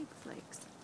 pig flakes.